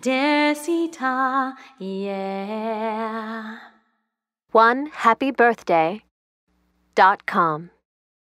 Teresita, yeah. One happy birthday dot com.